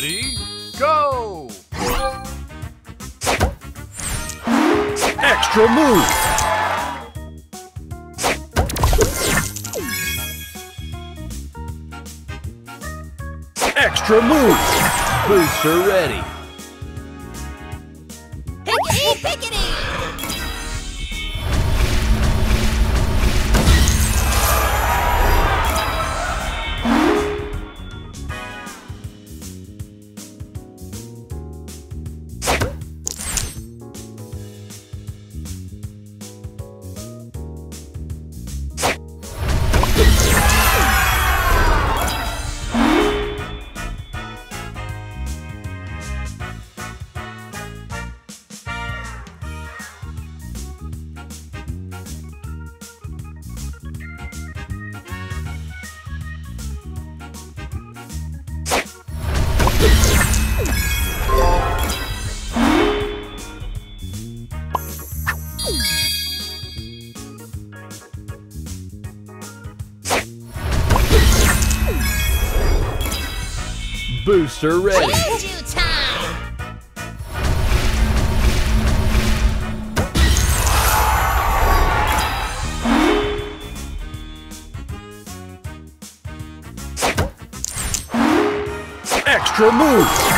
Ready, go! Extra move! Extra move! Booster ready! Pickety, pickety! Booster ready! Juju time! Extra move!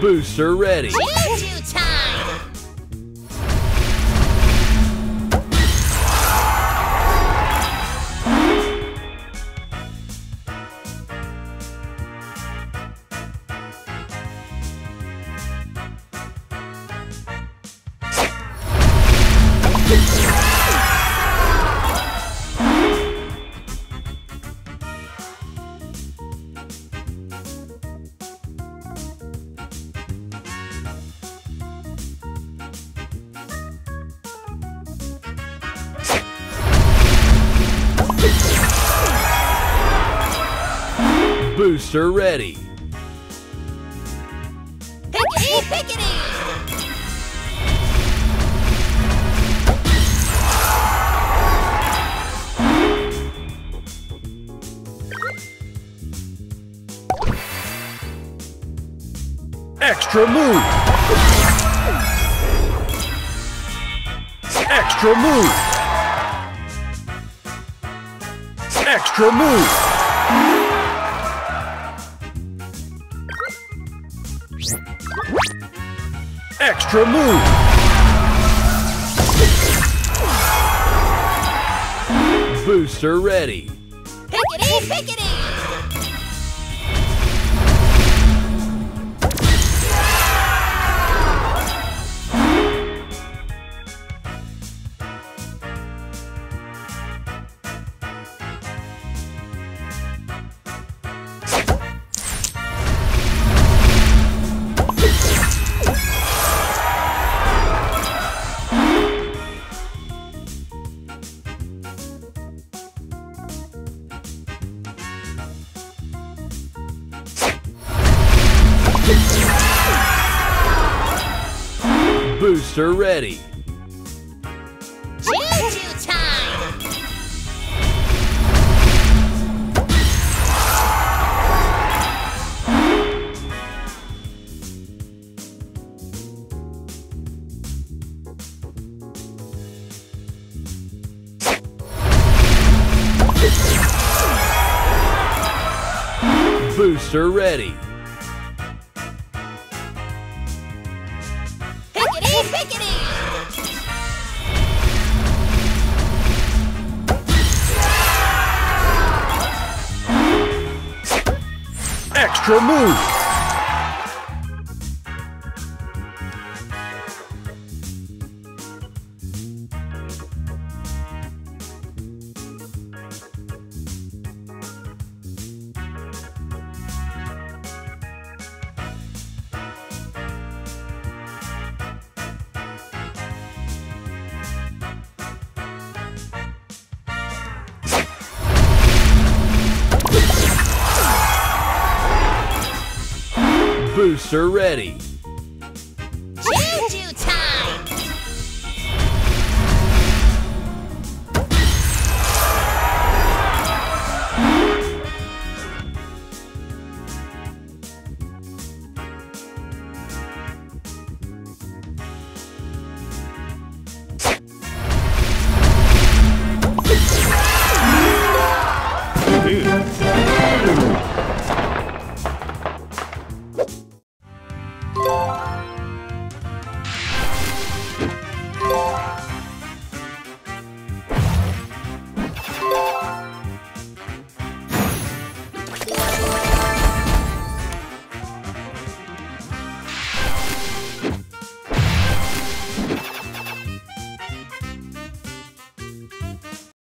Booster ready! Booster ready! Pickety, pickety! Extra move! Extra move! Extra move! Extra move! Booster ready! Pickety, pickety! Booster ready! Juju time! Booster ready! Extra Move. Booster ready.